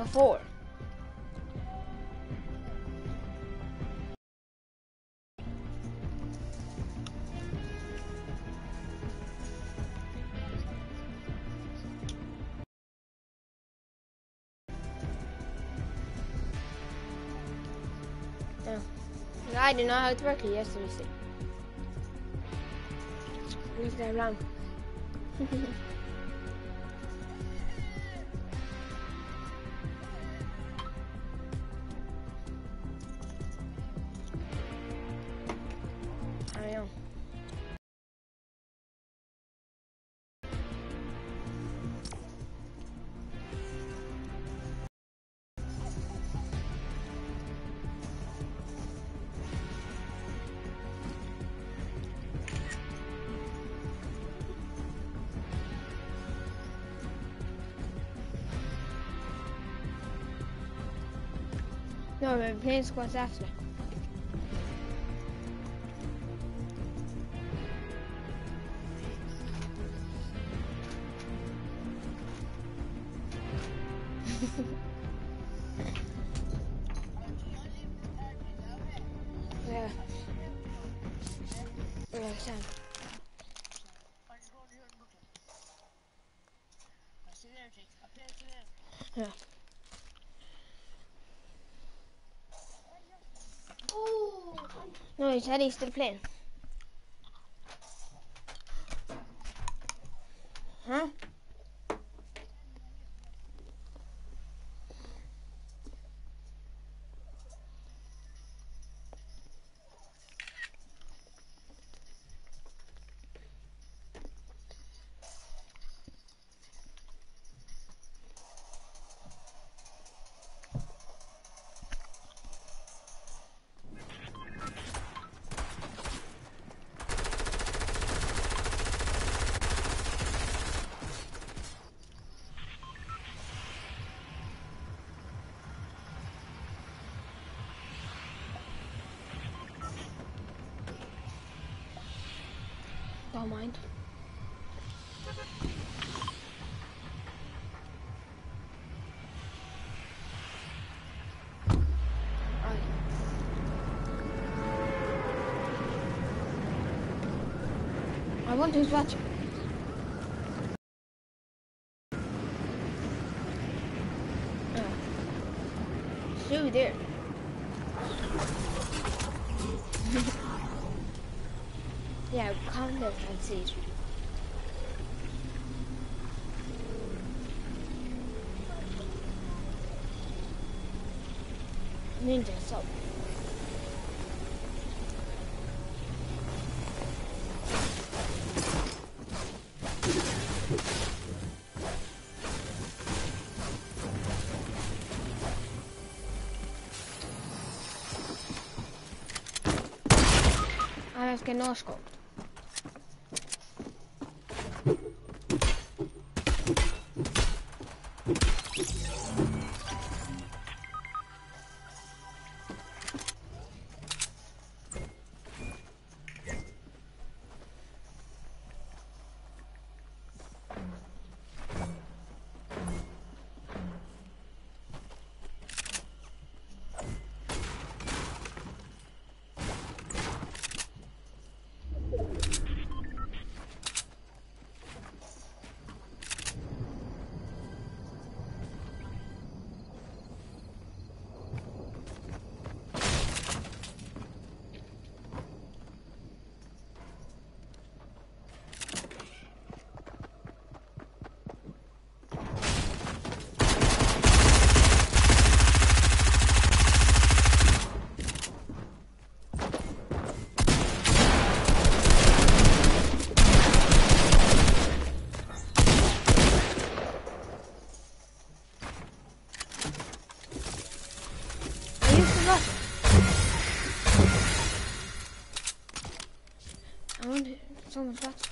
A four. I do not how to work it. Yes, let me see. Look No, we're playing squads after. yeah. Yeah, Sam. Yeah. He's still playing. Mind. Right. I want who's watching. Uh, Sue there. decir. Me es que no os. 我们吃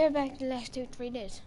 They're back the last two, three days.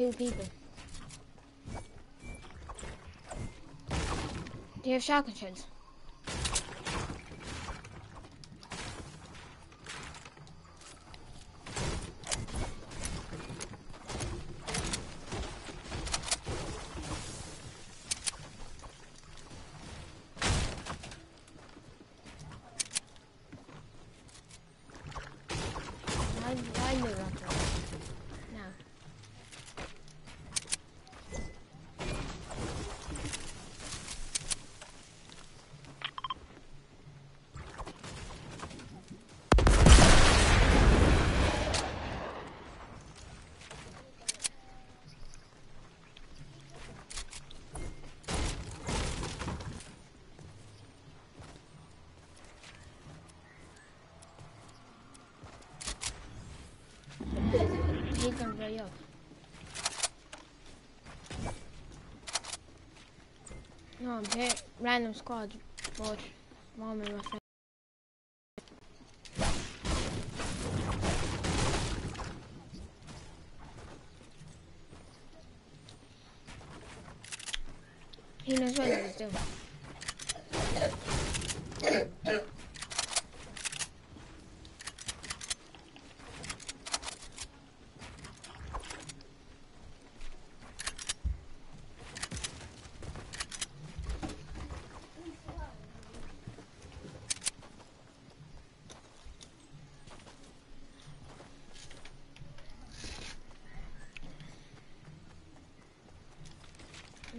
Two people. Do you have shotgun shells? I, I knew that. No. He's gonna blow you up. I'm here. Random squad, but mom and my friend. He knows what he's doing.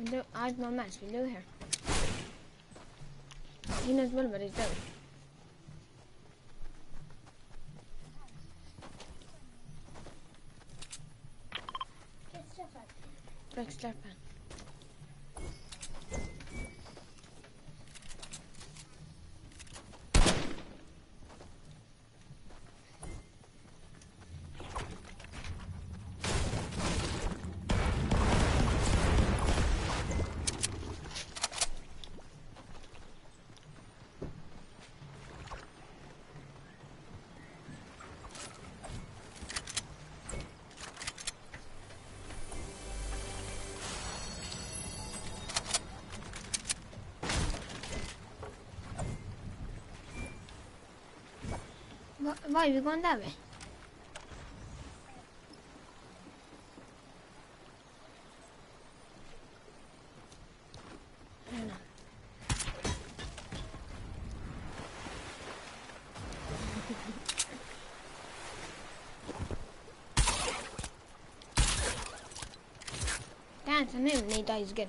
We I have my match, we do here. He knows well what he's doing. Why are we going that way? Dance, I knew Nate dies again.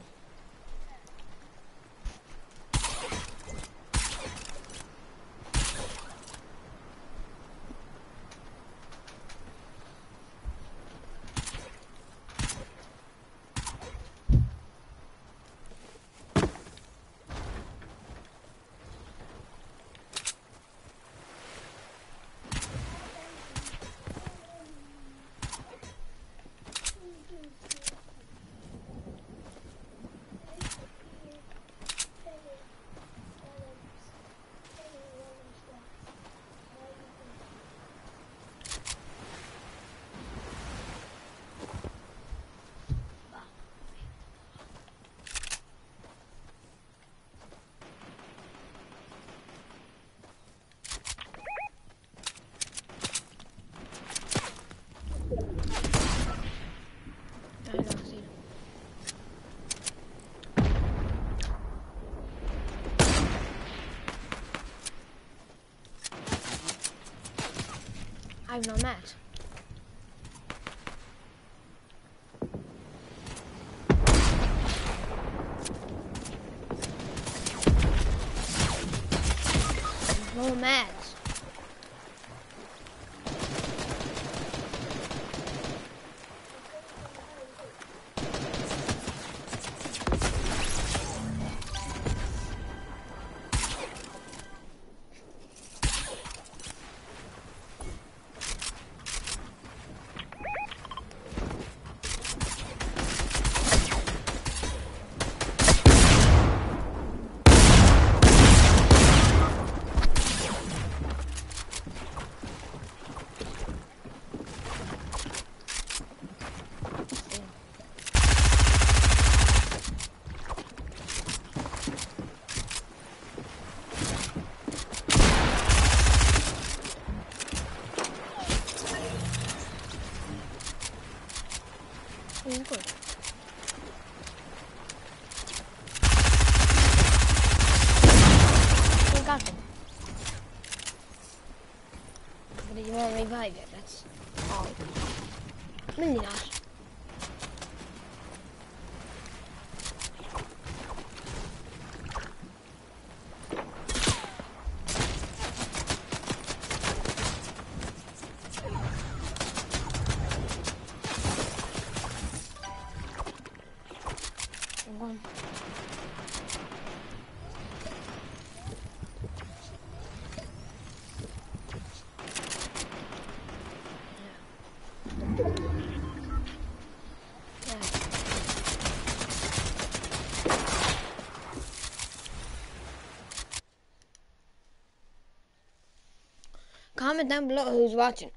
I've no mat. No mats. He's good. We got him. But you won't revive it, that's all. Maybe not. I'm Comment down below who's watching.